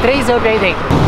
três hub aí dentro.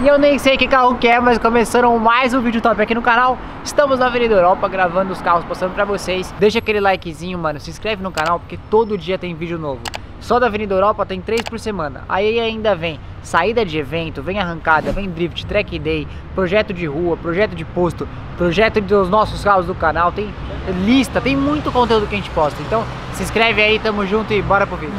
E eu nem sei que carro que é, mas começando mais um vídeo top aqui no canal. Estamos na Avenida Europa gravando os carros, postando pra vocês. Deixa aquele likezinho, mano, se inscreve no canal porque todo dia tem vídeo novo Só da Avenida Europa tem três por semana. Aí ainda vem saída de evento, vem arrancada, vem drift, track day Projeto de rua, projeto de posto, projeto dos nossos carros do canal Tem lista, tem muito conteúdo que a gente posta. Então se inscreve aí, tamo junto e bora pro vídeo.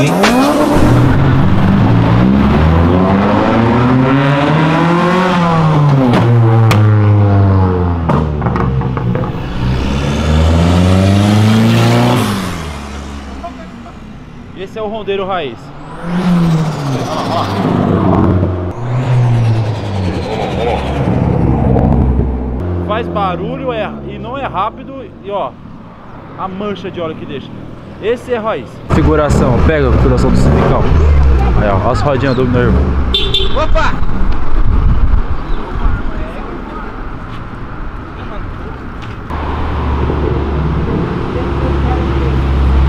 Esse o rondeiro raiz. Faz barulho é, e não é rápido e ó, a mancha de óleo que deixa. Esse é raiz. Figuração, pega a figuração do sindical. Aí ó, as rodinhas do meu irmão. Opa!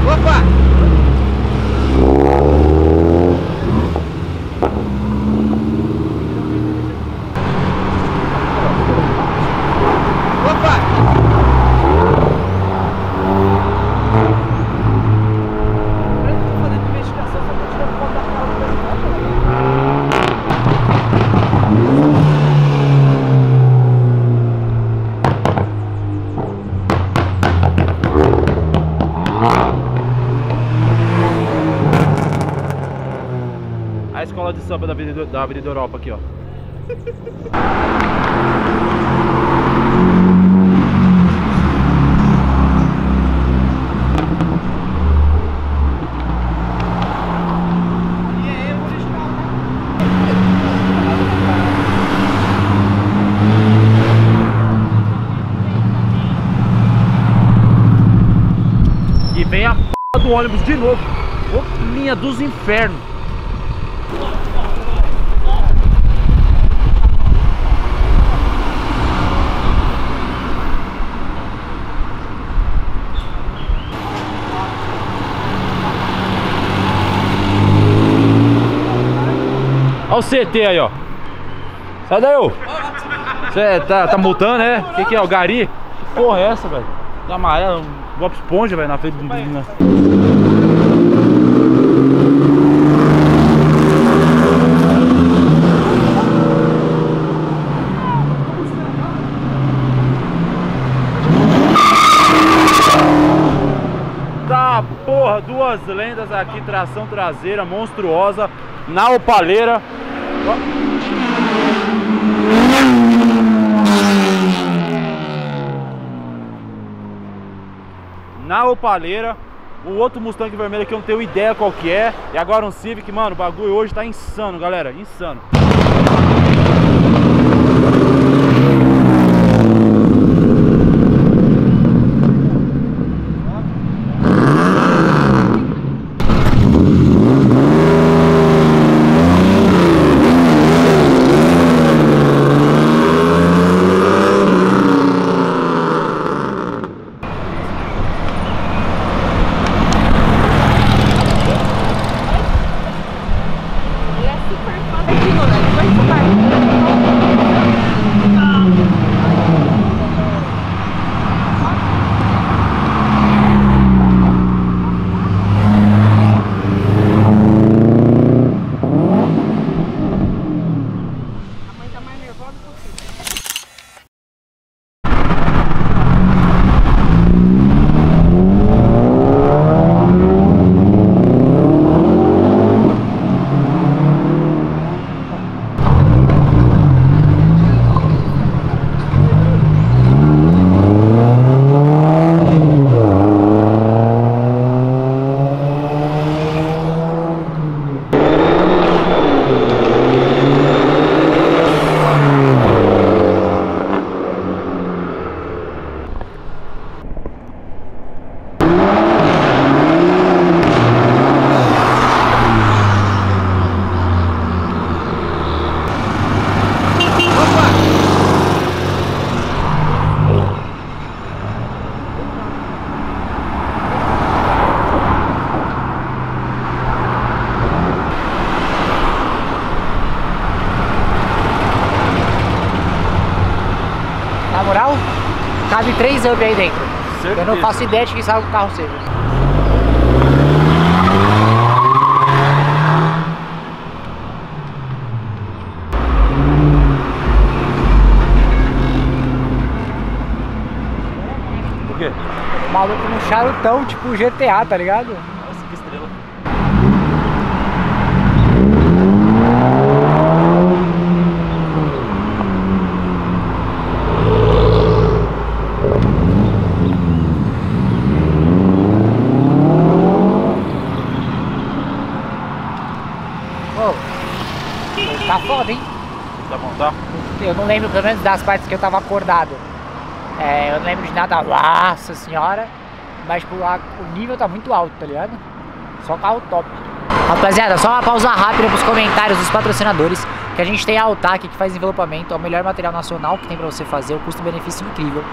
Opa! A samba da Avenida, da Avenida Europa aqui, ó. E vem a p do ônibus de novo. Ô, linha dos infernos. Olha o CT aí, ó. Sai daí, ô. Você tá, tá multando, é? O que, que é? O Gari? Que porra é essa, velho? Da amarela, um Bob Esponja, velho, na frente do. Na... Tá, porra, duas lendas aqui, tração traseira monstruosa, na opaleira. Na opaleira, o outro Mustang vermelho que eu não tenho ideia qual que é. E agora um Civic, mano, o bagulho hoje tá insano, galera, insano. Up aí dentro. Certeza. Eu não faço ideia de que sabe o carro seja. Por quê? O maluco no charutão, tipo GTA, tá ligado? Nossa, que estrela. Ô, tá foda, hein? Tá bom, tá? Eu não lembro, pelo menos das partes que eu tava acordado. É, eu não lembro de nada, nossa senhora. Mas tipo, a- o nível tá muito alto, tá ligado? Só carro top. Rapaziada, só uma pausa rápida pros comentários dos patrocinadores. Que a gente tem a Altac, que faz envelopamento, é o melhor material nacional que tem pra você fazer, o custo-benefício incrível.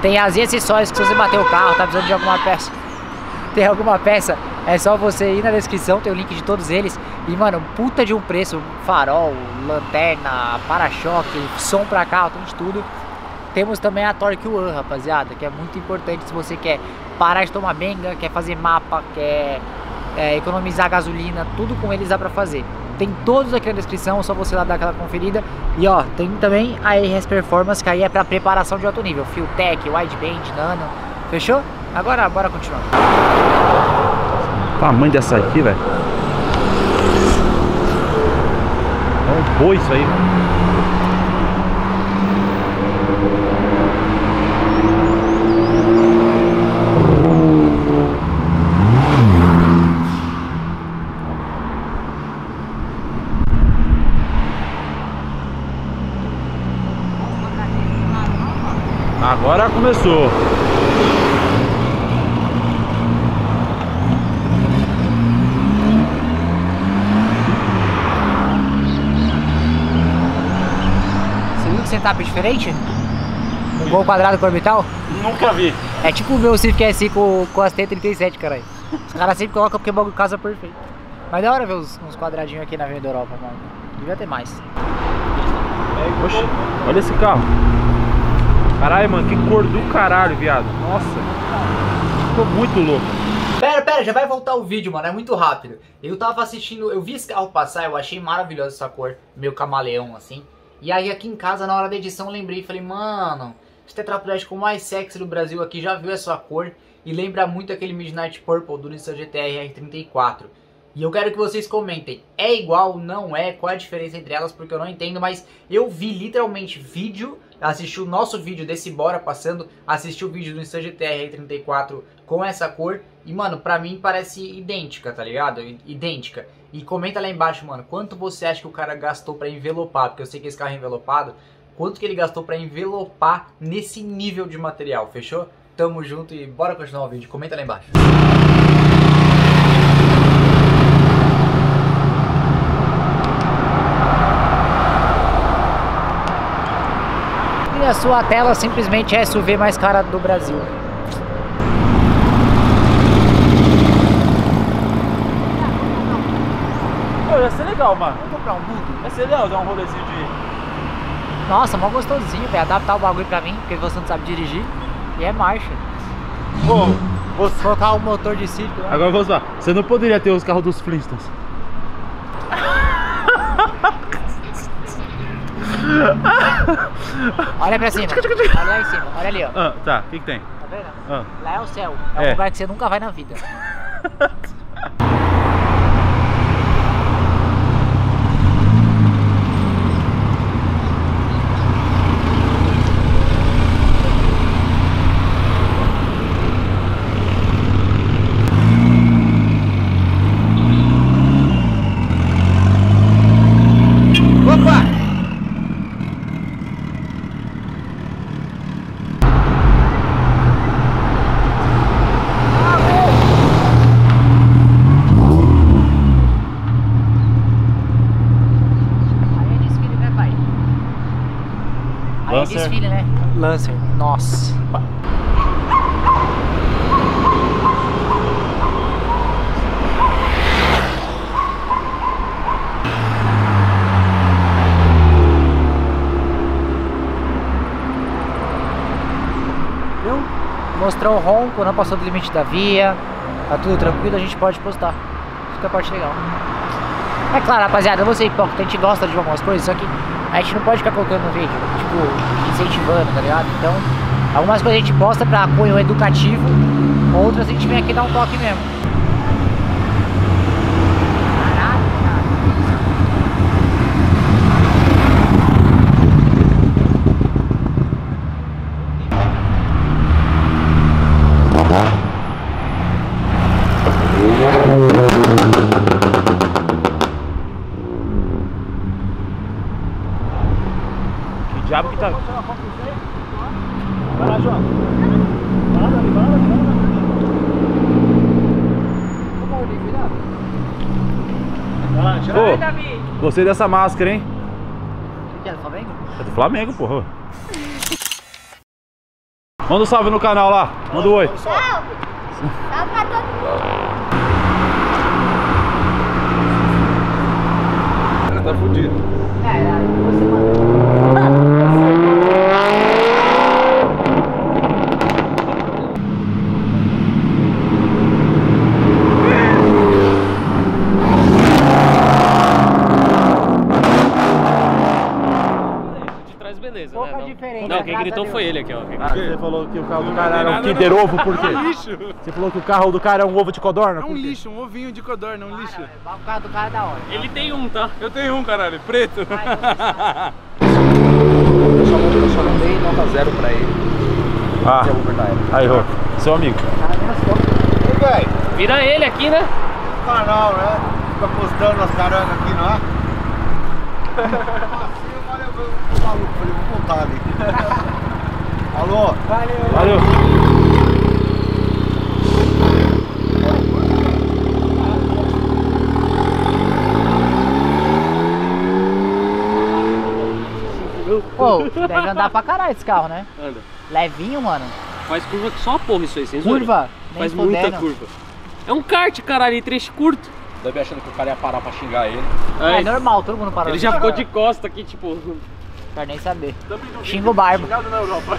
Tem as e acessórios que se você bater o carro, tá precisando de alguma peça, tem alguma peça, é só você ir na descrição, tem o link de todos eles. E, mano, puta de um preço, farol, lanterna, para-choque, som pra tem de tudo. Temos também a Torque One, rapaziada, que é muito importante se você quer parar de tomar benga, quer fazer mapa, quer é, economizar gasolina, tudo com eles dá pra fazer. Tem todos aqui na descrição, só você lá dar aquela conferida. E ó, tem também a RS Performance, que aí é pra preparação de alto nível. Fueltech, Wideband, Nano. Fechou? Agora, bora continuar. Tamanho dessa aqui, velho. É um boi isso aí, velho. Agora começou. Setup diferente? Um gol quadrado com orbital? Nunca vi. É tipo o meu Civic SI com, com as T37, caralho. Os caras sempre colocam porque o bagulho casa perfeito. Mas da hora ver uns, uns quadradinhos aqui na Avenida Europa, mano. Devia ter mais. Oxe, olha esse carro. Caralho, mano, que cor do caralho, viado. Nossa. Ficou muito louco. Pera, pera, já vai voltar o vídeo, mano. É muito rápido. Eu tava assistindo, eu vi esse carro passar, eu achei maravilhosa essa cor, meio camaleão, assim. E aí aqui em casa, na hora da edição, lembrei e falei, mano, esse tetraplégico mais sexy do Brasil aqui já viu essa cor e lembra muito aquele Midnight Purple do Nissan GT-R R34. E eu quero que vocês comentem, é igual, não é, qual é a diferença entre elas, porque eu não entendo, mas eu vi literalmente vídeo, assisti o nosso vídeo desse Bora passando, assisti o vídeo do Nissan GT-R R34 com essa cor, e mano, pra mim parece idêntica, tá ligado? Idêntica. E comenta lá embaixo, mano, quanto você acha que o cara gastou pra envelopar, porque eu sei que esse carro é envelopado, quanto que ele gastou pra envelopar nesse nível de material, fechou? Tamo junto e bora continuar o vídeo, comenta lá embaixo. E a sua tela simplesmente é SUV mais cara do Brasil. Pô, ia ser legal, mano. Vamos comprar um Bug? Ia ser legal dar um rolezinho de. Nossa, mó gostosinho, velho. Adaptar o bagulho pra mim, porque você não sabe dirigir. E é marcha. Pô, você. Colocar o motor de circo lá. Agora vamos lá. Você não poderia ter os carros dos Flintstones. Olha pra cima. Olha lá em cima. Olha ali, ó. Ah, tá. O que, que tem? Tá vendo? Ah. Lá é o céu. É, É. um lugar que você nunca vai na vida. Lancer. Nossa. mostrou o ronco, não passou do limite da via, tá tudo tranquilo, a gente pode postar. Fica a parte legal. É claro, rapaziada, eu vou ser hipócrita, a gente gosta de algumas coisas, só que a gente não pode ficar colocando no vídeo, tipo, incentivando, tá ligado? Então, algumas coisas a gente posta pra cunho educativo, outras a gente vem aqui dar um toque mesmo. Caralho, cara. Que diabo que tá. Vai lá, João. Vai lá, Davi, vai lá, Davi, vai lá. Vai lá, tira. Ô, gostei dessa máscara, hein? Que é do Flamengo? É do Flamengo, porra. Manda um salve no canal lá. Manda um oi. Salve! Salve pra todo mundo! Tá fudido. É, você De trás, beleza, Pouca né? Não, diferença, não, quem graças gritou foi ele aqui, ó. Ah, você falou que o carro do cara era um Kinder. Ovo, por quê? É um lixo. Você falou que o carro do cara é um ovo de codorna? É um lixo, um ovinho de codorna, um lixo. O carro do cara é da hora. Ele tem um, tá? Eu tenho um, caralho, preto. Eu só, não- eu só não dei nota zero pra ele. Ah, é aí, Rô. Seu amigo. Vira ele aqui, né? canal, né? Fica postando as carangas aqui, não é? assim, eu falei, eu o maluco, falei, vou voltar ali. Alô? Valeu. Pô, deve andar pra caralho esse carro, né? Anda. Levinho, mano. Faz curva que só a porra isso aí, sem. Curva? Nem Faz muita curva. É um kart, caralho, em trecho curto. Deve achando que o cara ia parar pra xingar ele. É Aí, normal, todo mundo parou. ele já ficou de costa aqui, tipo. Quero nem saber. Xinga o barbo. Xingado na Europa.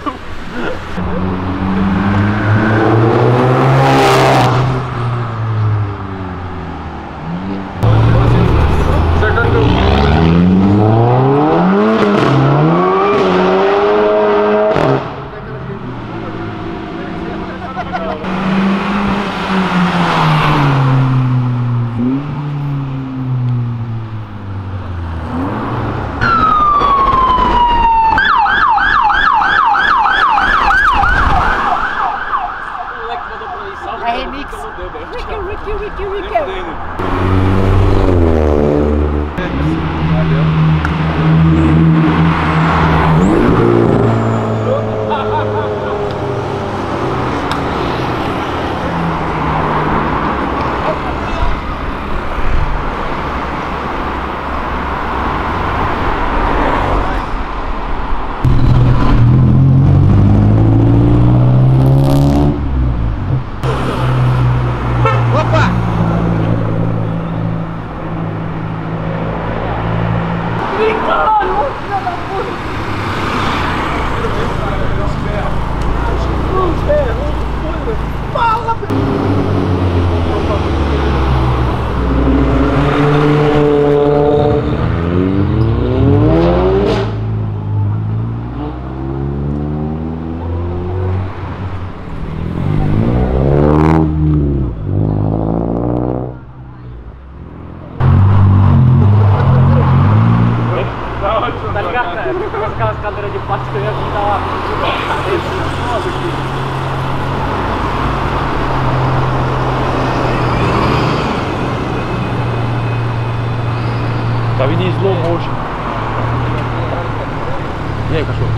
O moleque mandou pra mim, salve. É remix. Não deu, velho. Ricky, Ricky, Ricky, Ricky. Opa! Tá ligado? cara? Com aquelas cadeiras de plástico eu ia vir dar uma. Tá vindo em slow motion. E aí, cachorro?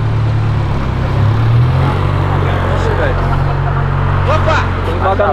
Opa! Não paga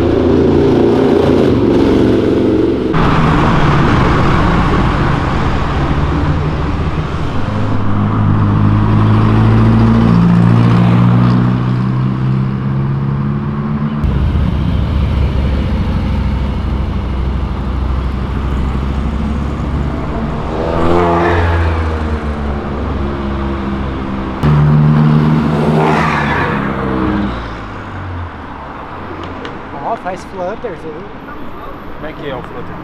faz flutter, você viu? Como é que é o flutter?